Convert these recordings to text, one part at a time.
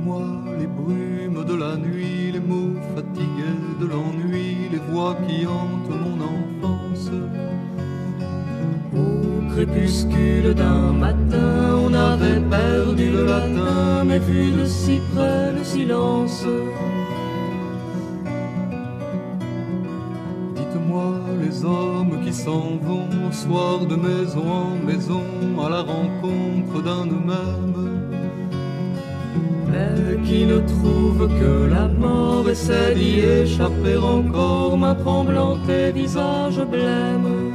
Dites-moi les brumes de la nuit, les mots fatigués de l'ennui, les voix qui hantent mon enfance. Au crépuscule d'un matin, on avait perdu le latin, mais vu de si près le silence. Dites-moi les hommes qui s'en vont au soir de maison en maison à la rencontre d'un eux-mêmes qui ne trouve que la mort essaie d'y échapper encore, main tremblante et visage blême.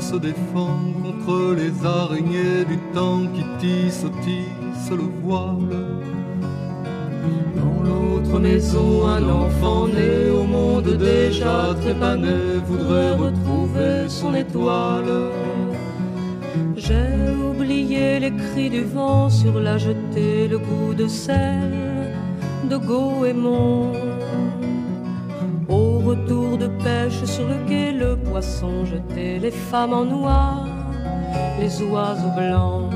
Se défend contre les araignées du temps qui tissent, tissent le voile. Dans l'autre maison, un enfant né au monde déjà trépané voudrait retrouver son étoile. J'ai oublié les cris du vent sur la jetée, le goût de sel de Goémon retour de pêche sur le quai, le poisson jeté, les femmes en noir, les oiseaux blancs.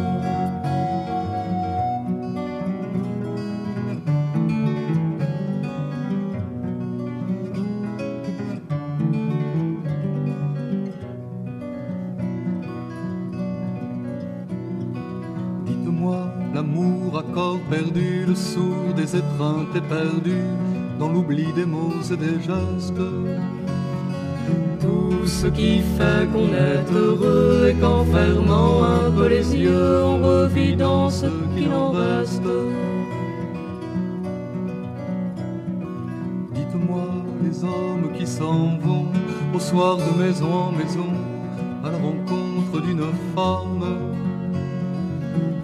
Dites-moi l'amour, accord perdu, le sourd des étreintes éperdues dans l'oubli des mots et des gestes. Tout ce qui fait qu'on est heureux et qu'en fermant un peu les yeux, on revit dans ce qu'il en reste. Dites-moi les hommes qui s'en vont au soir de maison en maison à la rencontre d'une femme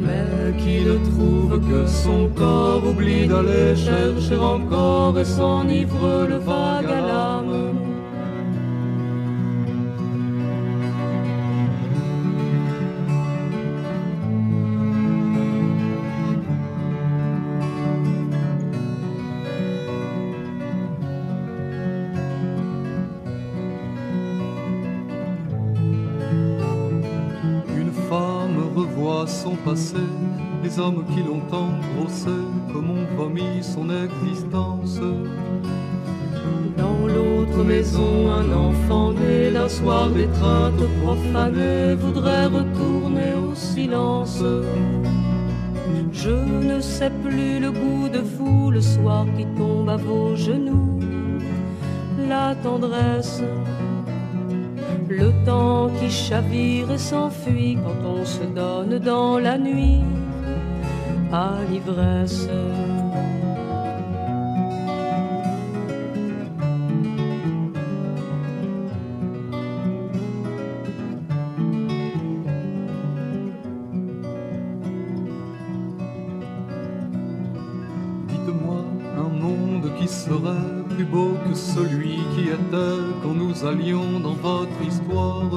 mais qui ne trouve que son corps oublie d'aller chercher encore et s'enivre le vague son passé, les hommes qui l'ont engrossé, comme on vomit son existence. Dans l'autre maison, un enfant né d'un soir d'étreinte profanée voudrait retourner au silence. Je ne sais plus le goût de vous le soir qui tombe à vos genoux, la tendresse le temps qui chavire s'enfuit quand on se donne dans la nuit à l'ivresse. Dites-moi un monde qui serait plus beau que celui quand nous allions dans votre histoire.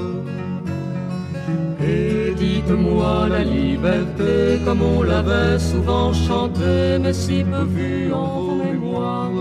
Et dites-moi la liberté comme on l'avait souvent chanté, mais si peu vue en vos mémoires.